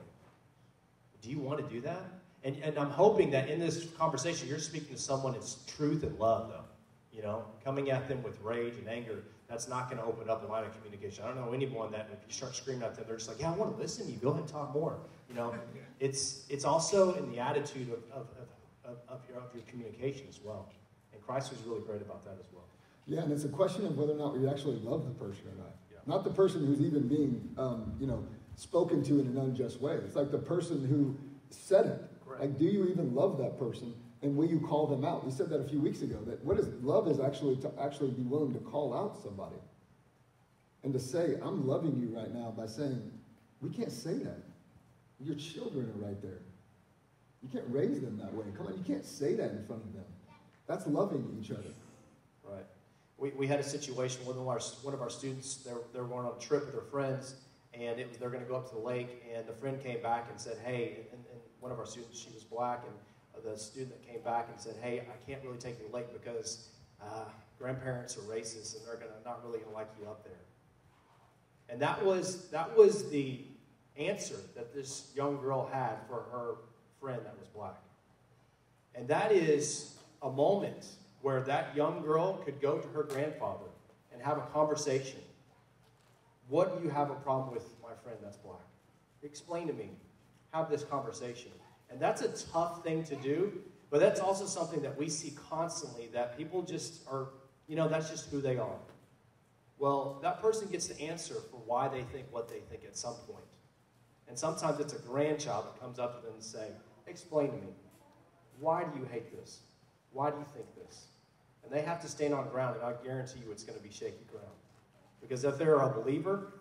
Do you want to do that? And, and I'm hoping that in this conversation, you're speaking to someone it's truth and love, though. You know, coming at them with rage and anger, that's not going to open up the line of communication. I don't know anyone that if you start screaming at them, they're just like, yeah, I want to listen to you. Go ahead and talk more. You know, it's, it's also in the attitude of, of, of, of, your, of your communication as well. And Christ was really great about that as well. Yeah, and it's a question of whether or not we actually love the person or not. Yeah. Not the person who's even being, um, you know, spoken to in an unjust way. It's like the person who said it. Correct. Like, do you even love that person? And will you call them out? We said that a few weeks ago. That what is love is actually to actually be willing to call out somebody, and to say, "I'm loving you right now" by saying, "We can't say that. Your children are right there. You can't raise them that way. Come on, you can't say that in front of them. That's loving each other." Right. We, we had a situation with one of our, one of our students, they're, they're going on a trip with their friends, and it was, they're going to go up to the lake, and the friend came back and said, hey, and, and one of our students, she was black, and the student that came back and said, hey, I can't really take you lake because uh, grandparents are racist, and they're gonna, not really going to like you up there. And that was, that was the answer that this young girl had for her friend that was black. And that is a moment where that young girl could go to her grandfather and have a conversation. What do you have a problem with, my friend that's black? Explain to me. Have this conversation. And that's a tough thing to do, but that's also something that we see constantly that people just are, you know, that's just who they are. Well, that person gets to answer for why they think what they think at some point. And sometimes it's a grandchild that comes up to them and say, explain to me, why do you hate this? Why do you think this? And they have to stand on ground, and I guarantee you it's going to be shaky ground. Because if they're a believer,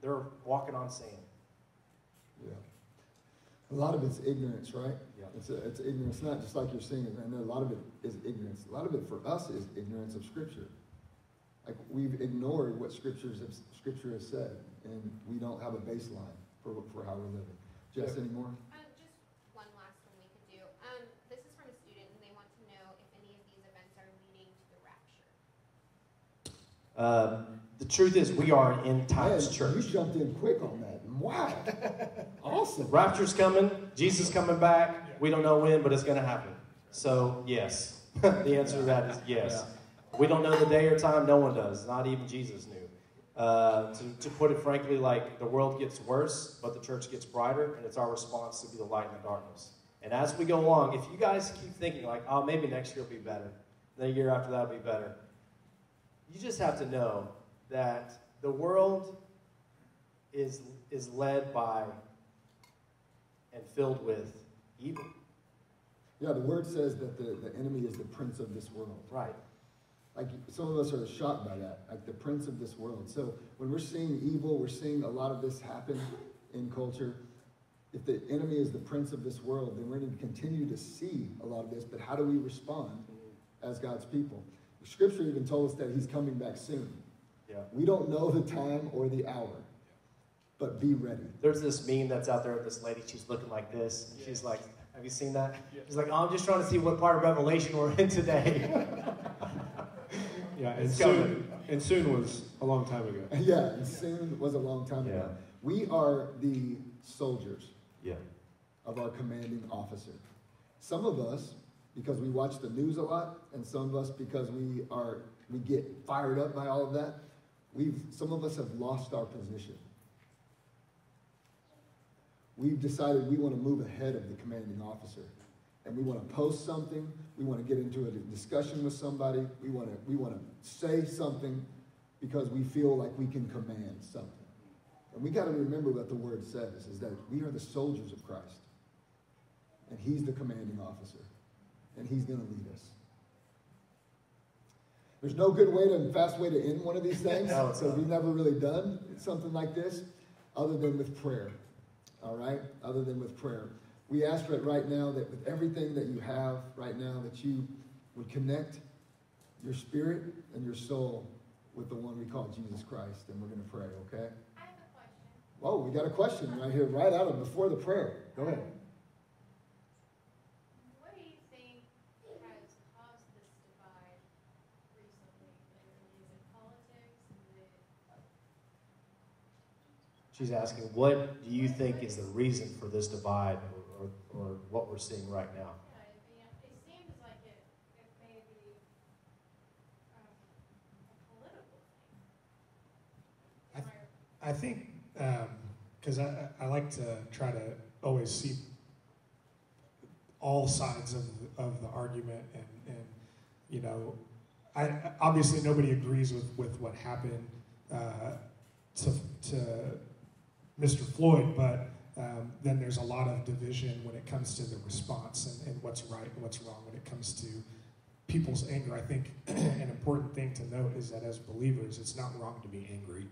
they're walking on sand. Yeah. A lot of it's ignorance, right? Yeah. It's, a, it's ignorance, not just like you're saying, and a lot of it is ignorance. A lot of it for us is ignorance of Scripture. Like we've ignored what Scriptures have, Scripture has said, and we don't have a baseline for, for how we're living. Jess, Yeah. any more? Um, just one last one we could do. Um, this is from a student, and they want to know if any of these events are leading to the rapture. Um, the truth is, we are an end times Man, church. You jumped in quick on that. Wow. awesome. Rapture's coming. Jesus coming back. We don't know when, but it's going to happen. So, yes. the answer to that is yes. We don't know the day or time. No one does. Not even Jesus knew. Uh, to, to put it frankly, like the world gets worse, but the church gets brighter, and it's our response to be the light in the darkness. And as we go along, if you guys keep thinking like, oh, maybe next year will be better, the year after that will be better, you just have to know that the world is is led by and filled with evil. Yeah, the word says that the, the enemy is the prince of this world. Right. Like some of us are shocked by that, like the prince of this world. So when we're seeing evil, we're seeing a lot of this happen in culture. If the enemy is the prince of this world, then we're going to continue to see a lot of this. But how do we respond as God's people? Scripture even told us that he's coming back soon. Yeah. We don't know the time or the hour, but be ready. There's this meme that's out there of this lady. She's looking like this. And she's like, "Have you seen that?" She's like, "Oh, I'm just trying to see what part of Revelation we're in today." Yeah, and It's soon, coming. and soon was a long time ago. Yeah, and soon was a long time ago. We are the soldiers yeah. of our commanding officer. Some of us, because we watch the news a lot, and some of us because we are we get fired up by all of that, we've some of us have lost our position. We've decided we want to move ahead of the commanding officer. And we want to post something, we want to get into a discussion with somebody, we want to we want to say something because we feel like we can command something. And we got to remember what the word says is that we are the soldiers of Christ. And he's the commanding officer. And he's going to lead us. There's no good way to fast way to end one of these things. No, so we've never really done something like this other than with prayer. All right? Other than with prayer. We ask for it right now that with everything that you have right now, that you would connect your spirit and your soul with the one we call Jesus Christ. And we're going to pray, okay? I have a question. Whoa, we got a question right here, right out of before the prayer. Go ahead. What do you think has caused this divide recently? Is it politics? Is it She's asking, what do you think is the reason for this divide or, or, or what we're seeing right now? I mean, it seems like it, it may be um, I I think because like to try to always see all sides of the, of the argument and, and you know I obviously nobody agrees with, with what happened uh, to, to Mr. Floyd, but um, then there's a lot of division when it comes to the response and, and what's right and what's wrong when it comes to people's anger. I think an important thing to note is that as believers, it's not wrong to be angry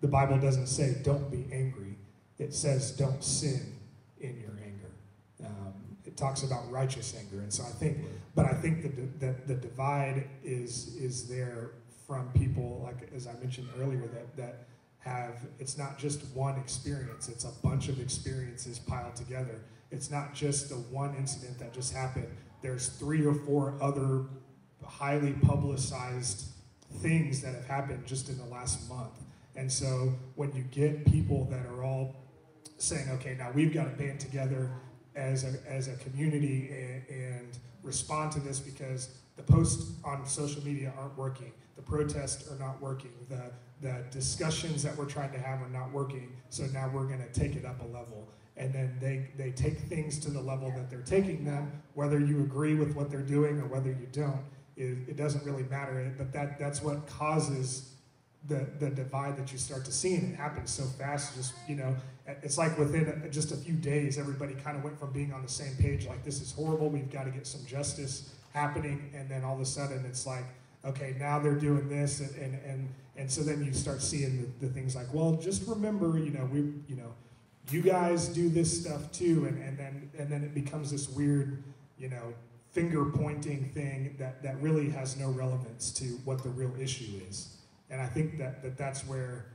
the Bible doesn't say don't be angry. It says don't sin in your anger. Um, it talks about righteous anger, and so I think, but I think that the, the divide is is there from people like as I mentioned earlier that that have it's not just one experience; it's a bunch of experiences piled together. It's not just the one incident that just happened. There's three or four other highly publicized things that have happened just in the last month. And so when you get people that are all saying, okay, now we've got to band together as a, as a community and, and respond to this because the posts on social media aren't working, the protests are not working, the, the discussions that we're trying to have are not working, so now we're going to take it up a level. And then they, they take things to the level that they're taking them, whether you agree with what they're doing or whether you don't, it, it doesn't really matter. But that, that's what causes the, the divide that you start to see, and it happens so fast. Just you know, it's like within just a few days, everybody kind of went from being on the same page, like this is horrible, we've got to get some justice happening, and then all of a sudden it's like, okay, now they're doing this, and and and, and so then you start seeing the, the things like, well, just remember, you know, we, you know, you guys do this stuff too, and and then and then it becomes this weird, you know. Finger pointing thing that, that really has no relevance to what the real issue is. And I think that, that that's where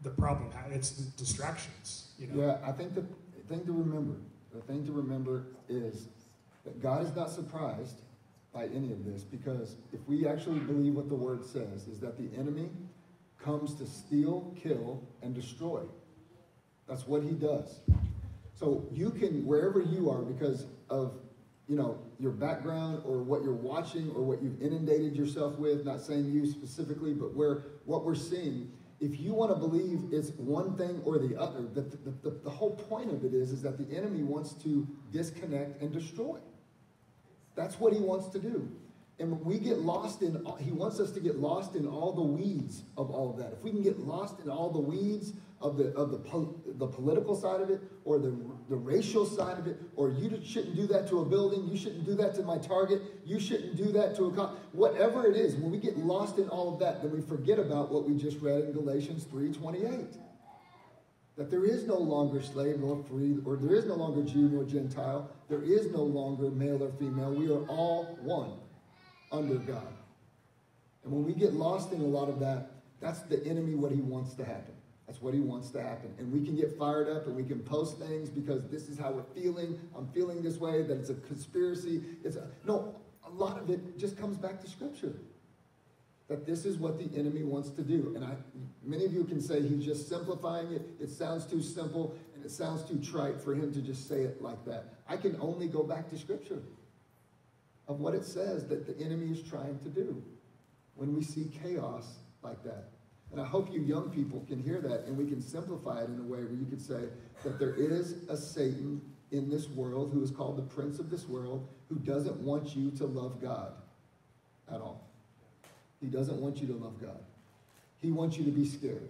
the problem it's the distractions, you know. Yeah, I think the thing to remember, the thing to remember is that God is not surprised by any of this because if we actually believe what the word says, is that the enemy comes to steal, kill, and destroy. That's what he does. So you can, wherever you are, because of you know, your background or what you're watching or what you've inundated yourself with, not saying you specifically, but where what we're seeing, if you want to believe it's one thing or the other, the, the, the, the whole point of it is, is that the enemy wants to disconnect and destroy. That's what he wants to do. And we get lost in, he wants us to get lost in all the weeds of all of that. If we can get lost in all the weeds of the, of the, po- the political side of it or the, the racial side of it, or you shouldn't do that to a building, you shouldn't do that to my target, you shouldn't do that to a, co- whatever it is, when we get lost in all of that, then we forget about what we just read in Galatians 3.28. That there is no longer slave nor free, or there is no longer Jew nor Gentile, there is no longer male or female, we are all one under God. And when we get lost in a lot of that, that's the enemy what he wants to happen. That's what he wants to happen. And we can get fired up and we can post things because this is how we're feeling. I'm feeling this way, that it's a conspiracy. It's a, no, a lot of it just comes back to scripture. That this is what the enemy wants to do. And I many of you can say he's just simplifying it. It sounds too simple and it sounds too trite for him to just say it like that. I can only go back to scripture of what it says that the enemy is trying to do when we see chaos like that. And I hope you young people can hear that and we can simplify it in a way where you could say that there is a Satan in this world who is called the prince of this world who doesn't want you to love God at all. He doesn't want you to love God. He wants you to be scared.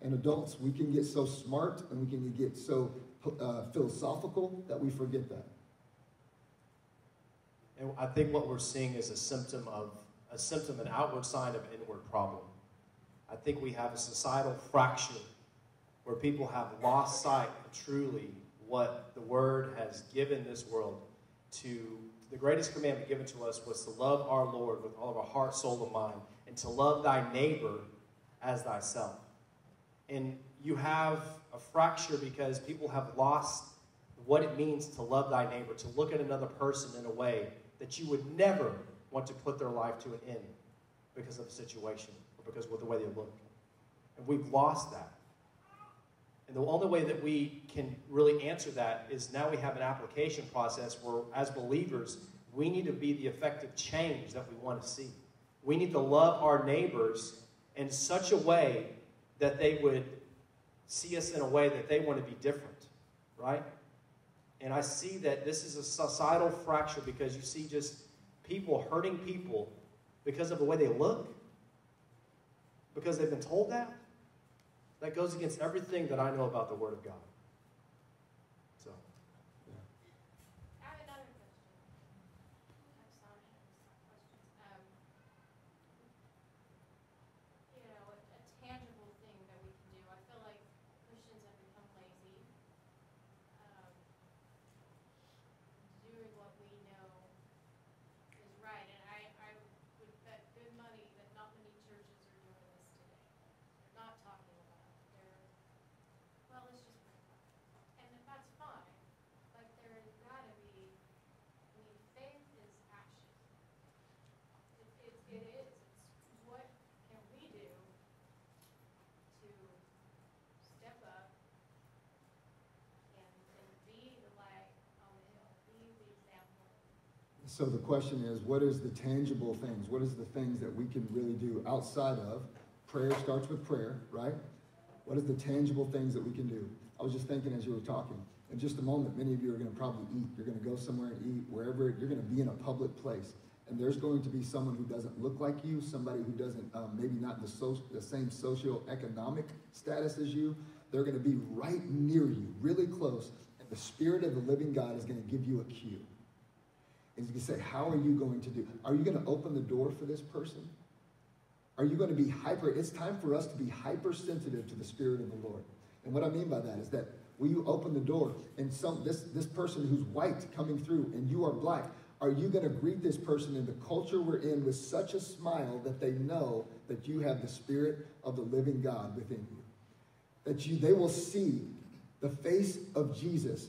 And adults, we can get so smart and we can get so uh, philosophical that we forget that. And I think what we're seeing is a symptom of a symptom, an outward sign of inward problem. I think we have a societal fracture where people have lost sight of truly what the Word has given this world to. The greatest commandment given to us was to love our Lord with all of our heart, soul, and mind, and to love thy neighbor as thyself. And you have a fracture because people have lost what it means to love thy neighbor, to look at another person in a way that you would never want to put their life to an end because of a situation or because of the way they look. And we've lost that. And the only way that we can really answer that is now we have an application process where, as believers, we need to be the effective change that we want to see. We need to love our neighbors in such a way that they would see us in a way that they want to be different, right? And I see that this is a societal fracture because you see just people hurting people because of the way they look, because they've been told that. That goes against everything that I know about the Word of God. So the question is, what is the tangible things? What is the things that we can really do outside of prayer starts with prayer, right? What is the tangible things that we can do? I was just thinking as you were talking. In just a moment, many of you are going to probably eat. You're going to go somewhere and eat wherever. You're going to be in a public place. And there's going to be someone who doesn't look like you, somebody who doesn't, um, maybe not the, so, the same socioeconomic status as you. They're going to be right near you, really close. And the Spirit of the living God is going to give you a cue. And you can say, how are you going to do? Are you going to open the door for this person? Are you going to be hyper? It's time for us to be hypersensitive to the Spirit of the Lord. And what I mean by that is that will you open the door and some this this person who's white coming through and you are black, are you going to greet this person in the culture we're in with such a smile that they know that you have the Spirit of the living God within you? That you they will see the face of Jesus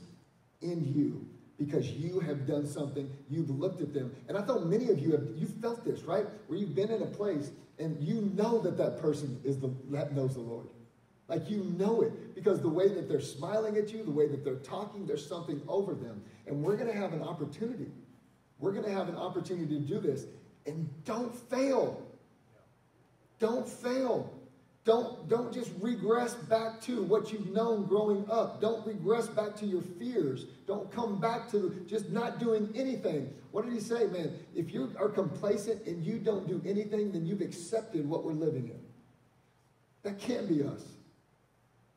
in you because you have done something, you've looked at them. And I thought many of you have, you felt this, right? Where you've been in a place and you know that that person is the, that knows the Lord. Like you know it because the way that they're smiling at you, the way that they're talking, there's something over them. And we're going to have an opportunity We're going to have an opportunity to do this. And don't fail. Don't fail. Don't, don't just regress back to what you've known growing up. Don't regress back to your fears. Don't come back to just not doing anything. What did he say, man? If you are complacent and you don't do anything, then you've accepted what we're living in. That can't be us.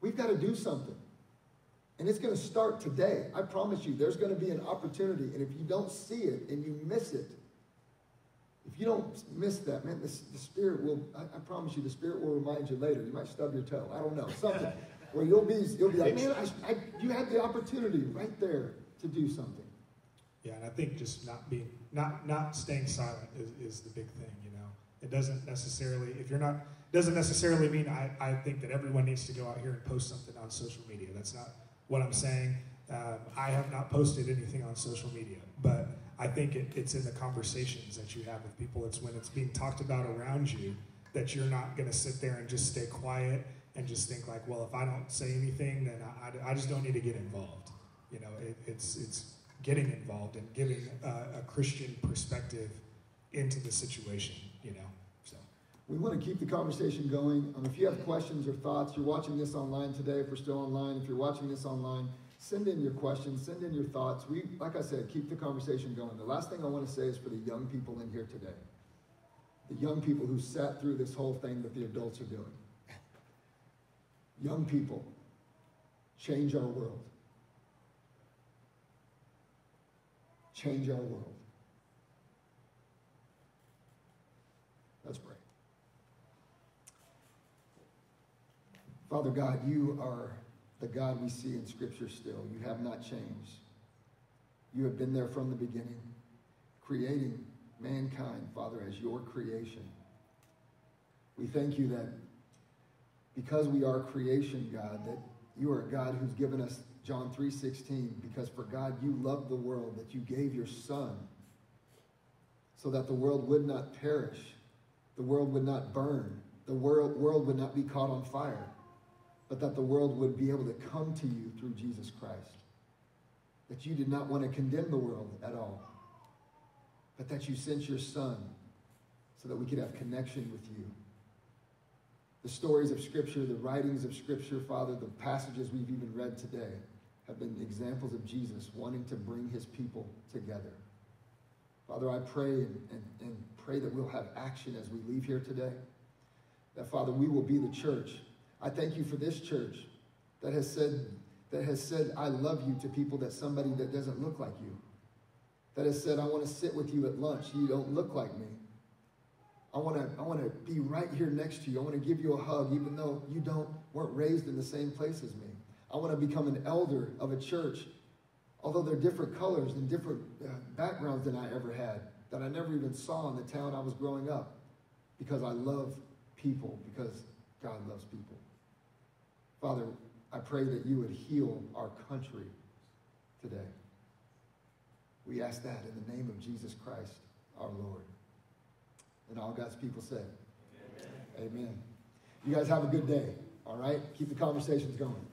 We've got to do something. And it's going to start today. I promise you, there's going to be an opportunity. And if you don't see it and you miss it, if you don't miss that, man, the, the Spirit will, I, I, promise you, the Spirit will remind you later. You might stub your toe. I don't know. Something where you'll be, you'll be like, man, I, I, you had the opportunity right there to do something. Yeah, and I think just not being, not, not staying silent is, is the big thing, you know. It doesn't necessarily, if you're not, doesn't necessarily mean I, I think that everyone needs to go out here and post something on social media. That's not what I'm saying. Um, I have not posted anything on social media, but I think it, it's in the conversations that you have with people. It's when it's being talked about around you that you're not going to sit there and just stay quiet and just think like, well, if I don't say anything, then I, I just don't need to get involved. You know, it, it's it's getting involved and giving a, a Christian perspective into the situation. You know, so we want to keep the conversation going. Um, if you have questions or thoughts, you're watching this online today. If we're still online, if you're watching this online Send in your questions, send in your thoughts. We, like I said, keep the conversation going. The last thing I want to say is for the young people in here today, the young people who sat through this whole thing that the adults are doing. Young people, change our world. Change our world. Let's pray. Father God, you are the God we see in Scripture still. You have not changed. You have been there from the beginning, creating mankind, Father, as your creation. We thank you that because we are creation, God, that you are a God who's given us John 3:16 because for God you loved the world that you gave your son so that the world would not perish, the world would not burn, the world, world would not be caught on fire but that the world would be able to come to you through Jesus Christ. That you did not want to condemn the world at all, but that you sent your Son so that we could have connection with you. The stories of Scripture, the writings of Scripture, Father, the passages we've even read today have been examples of Jesus wanting to bring his people together. Father, I pray and, and, and pray that we'll have action as we leave here today. That, Father, we will be the church I thank you for this church that has said, that has said, I love you to people that somebody that doesn't look like you. That has said, I want to sit with you at lunch. You don't look like me. I want to, I want to be right here next to you. I want to give you a hug, even though you don't weren't raised in the same place as me. I want to become an elder of a church, although they're different colors and different uh, backgrounds than I ever had, that I never even saw in the town I was growing up, because I love people, because God loves people. Father, I pray that you would heal our country today. We ask that in the name of Jesus Christ, our Lord. And all God's people say, Amen. Amen. You guys have a good day, all right? Keep the conversations going.